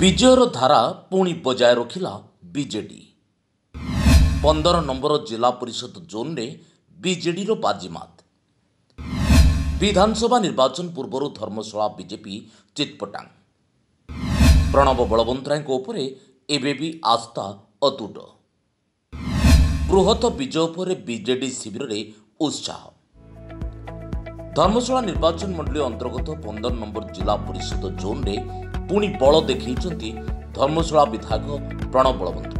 ବିଜୟର ଧାରା ପୁଣି ବଜାୟ ରଖିଲା ବିଜେଡି। ପନ୍ଦର ନମ୍ବର ଜିଲ୍ଲା ପରିଷଦ ଜୋନ୍ରେ ବିଜେଡିର ବାଜିମାତ। ବିଧାନସଭା ନିର୍ବାଚନ ପୂର୍ବରୁ ଧର୍ମଶାଳା ବିଜେପି ଚିତ୍ପଟାଙ୍ଗ। ପ୍ରଣବ ବଳବନ୍ତରାୟଙ୍କ ଉପରେ ଏବେ ବି ଆସ୍ଥା ଅତୁଟ। ବୃହତ ବିଜୟ ଉପରେ ବିଜେଡି ଶିବିରରେ ଉତ୍ସାହ। ଧର୍ମଶାଳା ନିର୍ବାଚନ ମଣ୍ଡଳୀ ଅନ୍ତର୍ଗତ ପନ୍ଦର ନମ୍ବର ଜିଲ୍ଲା ପରିଷଦ ଜୋନ୍ରେ ପୁଣି ବଳ ଦେଖାଇଛନ୍ତି ଧର୍ମଶାଳା ବିଧାୟକ ପ୍ରଣବ ବଳବନ୍ତରାୟ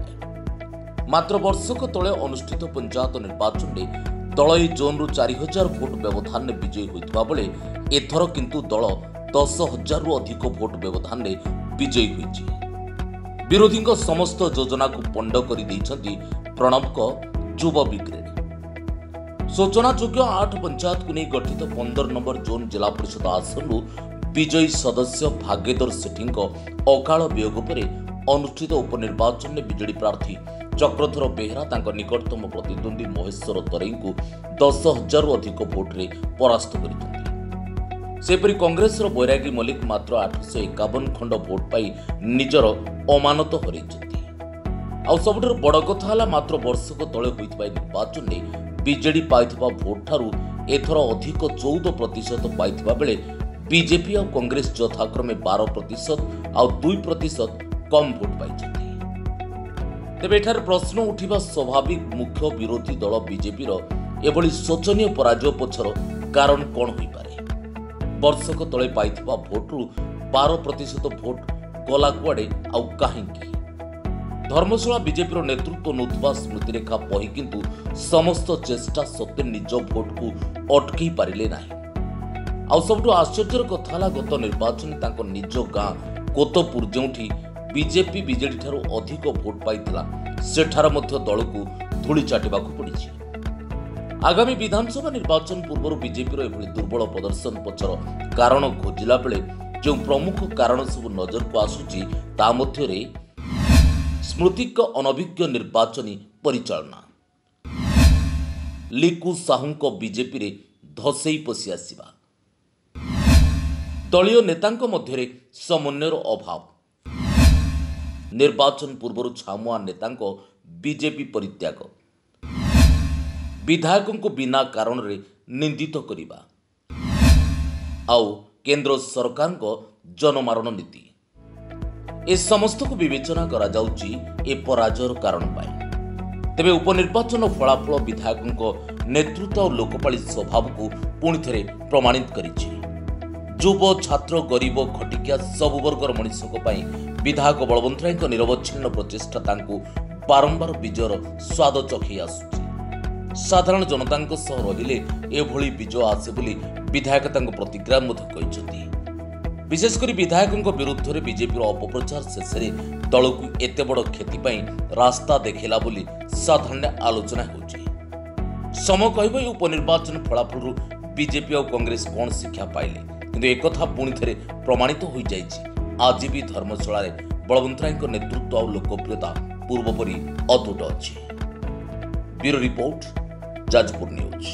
ମାତ୍ର ବର୍ଷକ ତଳେ ଅନୁଷ୍ଠିତ ପଞ୍ଚାୟତ ନିର୍ବାଚନରେ ଦଳ ଏହି ଜୋନ୍ରୁ ଚାରି ହଜାର ଭୋଟ ବ୍ୟବଧାନରେ ବିଜୟୀ ହୋଇଥିବା ବେଳେ ଏଥର କିନ୍ତୁ ଦଳ ଦଶ ହଜାରରୁ ଅଧିକ ଭୋଟ ବ୍ୟବଧାନରେ ବିଜୟୀ ହୋଇଛି। ବିରୋଧୀଙ୍କ ସମସ୍ତ ଯୋଜନାକୁ ପଣ୍ଡ କରିଦେଇଛନ୍ତି ପ୍ରଣବଙ୍କ ଯୁବ ବ୍ରିଗେଡ୍ ସୂଚନାଯୋଗ୍ୟ ଆଠ ପଞ୍ଚାୟତକୁ ନେଇ ଗଠିତ ପନ୍ଦର ନମ୍ବର ଜୋନ୍ ଜିଲ୍ଲା ପରିଷଦ ଆସନରୁ ବିଜୟୀ ସଦସ୍ୟ ଭାଗ୍ୟଧର ସେଠୀଙ୍କ ଅକାଳ ବିୟୋଗ ପରେ ଅନୁଷ୍ଠିତ ଉପନିର୍ବାଚନରେ ବିଜେଡି ପ୍ରାର୍ଥୀ ଚକ୍ରଧର ବେହେରା ତାଙ୍କ ନିକଟତମ ପ୍ରତିଦ୍ୱନ୍ଦ୍ୱୀ ମହେଶ୍ୱର ତରେଇଙ୍କୁ ଦଶ ହଜାରରୁ ଅଧିକ ଭୋଟରେ ପରାସ୍ତ କରିଛନ୍ତି। ସେହିପରି କଂଗ୍ରେସର ବୈରାଗୀ ମଲ୍ଲିକ ମାତ୍ର ଆଠଶହ ଏକାବନ ଖଣ୍ଡ ଭୋଟ ପାଇ ନିଜର ଅମାନତ ହରାଇଛନ୍ତି। ଆଉ ସବୁଠାରୁ ବଡ଼ କଥା ହେଲା ମାତ୍ର ବର୍ଷକ ତଳେ ହୋଇଥିବା ଏହି ନିର୍ବାଚନରେ ବିଜେଡି ପାଇଥିବା ଭୋଟ ଠାରୁ ଏଥର ଅଧିକ ଚଉଦ ପ୍ରତିଶତ ପାଇଥିବା ବେଳେ ବିଜେପି ଆଉ କଂଗ୍ରେସ ଯଥାକ୍ରମେ ବାର ପ୍ରତିଶତ ଆଉ ଦୁଇ ପ୍ରତିଶତ କମ୍ ଭୋଟ ପାଇଛନ୍ତି ତେବେ ଏଠାରେ ପ୍ରଶ୍ନ ଉଠିବା ସ୍ୱାଭାବିକ ମୁଖ୍ୟ ବିରୋଧୀ ଦଳ ବିଜେପିର ଏଭଳି ଶୋଚନୀୟ ପରାଜୟ ପଛର କାରଣ କ'ଣ ହୋଇପାରେ ବର୍ଷକ ତଳେ ପାଇଥିବା ଭୋଟରୁ ବାର ପ୍ରତିଶତ ଭୋଟ ଗଲା କୁଆଡ଼େ ଆଉ କାହିଁକି ଧର୍ମଶାଳା ବିଜେପିର ନେତୃତ୍ୱ ନେଉଥିବା ସ୍ମୃତିରେଖା ପହି କିନ୍ତୁ ସମସ୍ତ ଚେଷ୍ଟା ସତ୍ତ୍ୱେ ନିଜ ଭୋଟକୁ ଅଟକେଇ ପାରିଲେ ନାହିଁ ଆଉ ସବୁଠୁ ଆଶ୍ଚର୍ଯ୍ୟର କଥା ହେଲା ଗତ ନିର୍ବାଚନରେ ତାଙ୍କ ନିଜ ଗାଁ କୋତପୁର ଯେଉଁଠି ବିଜେପି ବିଜେଡି ଠାରୁ ଅଧିକ ଭୋଟ ପାଇଥିଲା ସେଠାରେ ମଧ୍ୟ ଦଳକୁ ଧୂଳି ଚାଟିବାକୁ ପଡ଼ିଛି। ଆଗାମୀ ବିଧାନସଭା ନିର୍ବାଚନ ପୂର୍ବରୁ ବିଜେପିର ଏଭଳି ଦୁର୍ବଳ ପ୍ରଦର୍ଶନ ପଛର କାରଣ ଖୋଜିଲା ବେଳେ ଯେଉଁ ପ୍ରମୁଖ କାରଣ ସବୁ ନଜରକୁ ଆସୁଛି ତା ମଧ୍ୟରେ ସ୍ମୃତିଙ୍କ ଅନଭିଜ୍ଞ ନିର୍ବାଚନୀ ପରିଚାଳନା। ଲିକୁ ସାହୁଙ୍କ ବିଜେପିରେ ଧସେଇ ପଶି ଆସିବା। ଦଳୀୟ ନେତାଙ୍କ ମଧ୍ୟରେ ସମନ୍ୱୟର ଅଭାବ। ନିର୍ବାଚନ ପୂର୍ବରୁ ଛାମୁଆ ନେତାଙ୍କ ବିଜେପି ପରିତ୍ୟାଗ। ବିଧାୟକଙ୍କୁ ବିନା କାରଣରେ ନିନ୍ଦିତ କରିବା। ଆଉ କେନ୍ଦ୍ର ସରକାରଙ୍କ ଜନମାରଣ ନୀତି। ଏ ସମସ୍ତକୁ ବିବେଚନା କରାଯାଉଛି ଏ ପରାଜୟର କାରଣ ପାଇଁ। ତେବେ ଉପନିର୍ବାଚନ ଫଳାଫଳ ବିଧାୟକଙ୍କ ନେତୃତ୍ୱ ଆଉ ଲୋକପାଳି ସ୍ୱଭାବକୁ ପୁଣି ଥରେ ପ୍ରମାଣିତ କରିଛି। ଯୁବ ଛାତ୍ର ଗରିବ ଖଟିକିଆ ସବୁ ବର୍ଗର ମଣିଷଙ୍କ ପାଇଁ ବିଧାୟକ ବଳବନ୍ତରାୟଙ୍କ ନିରବଚ୍ଛିନ୍ନ ପ୍ରଚେଷ୍ଟା ତାଙ୍କୁ ବାରମ୍ବାର ବିଜୟର ସ୍ୱାଦ ଚଖେଇ ଆସୁଛି। ସାଧାରଣ ଜନତାଙ୍କ ସହ ରହିଲେ ଏଭଳି ବିଜୟ ଆସେ ବୋଲି ବିଧାୟକ ତାଙ୍କ ପ୍ରତିକ୍ରିୟା ମଧ୍ୟ କହିଛନ୍ତି ବିଶେଷ କରି ବିଧାୟକଙ୍କ ବିରୁଦ୍ଧରେ ବିଜେପିର ଅପପ୍ରଚାର ଶେଷରେ ଦଳକୁ ଏତେ ବଡ଼ କ୍ଷତି ପାଇଁ ରାସ୍ତା ଦେଖେଇଲା ବୋଲି ସାଧାରଣ ଆଲୋଚନା ହେଉଛି। ସମୟ କହିବ ଏହି ଉପନିର୍ବାଚନ ଫଳାଫଳରୁ ବିଜେପି ଆଉ କଂଗ୍ରେସ କ'ଣ ଶିକ୍ଷା ପାଇଲେ? କିନ୍ତୁ ଏକଥା ପୁଣି ଥରେ ପ୍ରମାଣିତ ହୋଇଯାଇଛି ଆଜି ବି ଧର୍ମଶାଳାରେ ବଳବନ୍ତରାୟଙ୍କ ନେତୃତ୍ୱ ଆଉ ଲୋକପ୍ରିୟତା ପୂର୍ବପରି ଅତୁଟ ଅଛି bureau report Jajpur news